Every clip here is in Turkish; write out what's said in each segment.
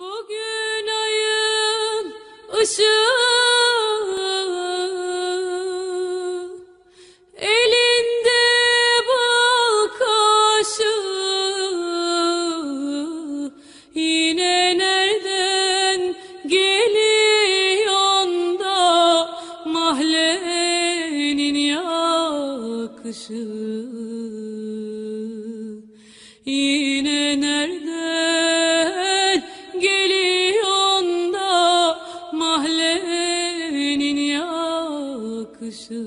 Bugün ayın ışığı elinde bal kaşığı yine nereden geliyor da mahallenin yakışı? Yine nereden yakışı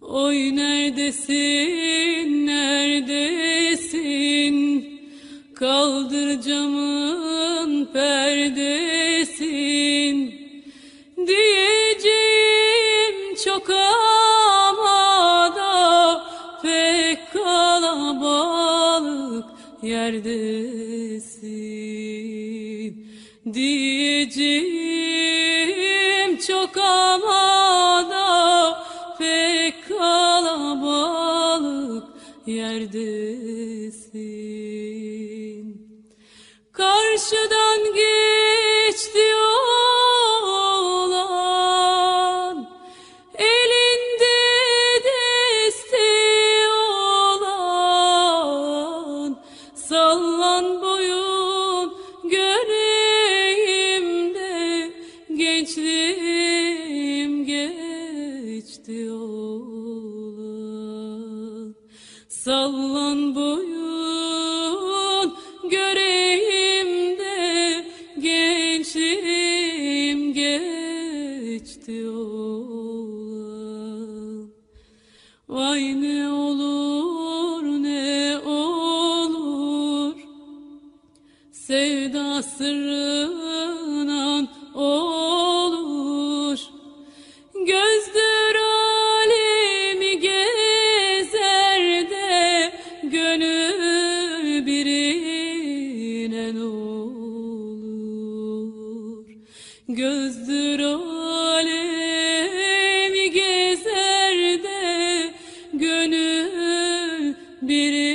Oy neredesin, neredesin? Kaldır camın perdesin. Diyeceğim çok ama da pek kalabalık yerdesin. Diyeceğim çok ama da pek kalabalık yerdesin. Karşıdan geçti geçti oğlan Sallan boyun göreyim de gençliğim geçti oğlan. Vay ne olur ne olur sevda sırrından olur. Gözdür alemi gezer de gönül birine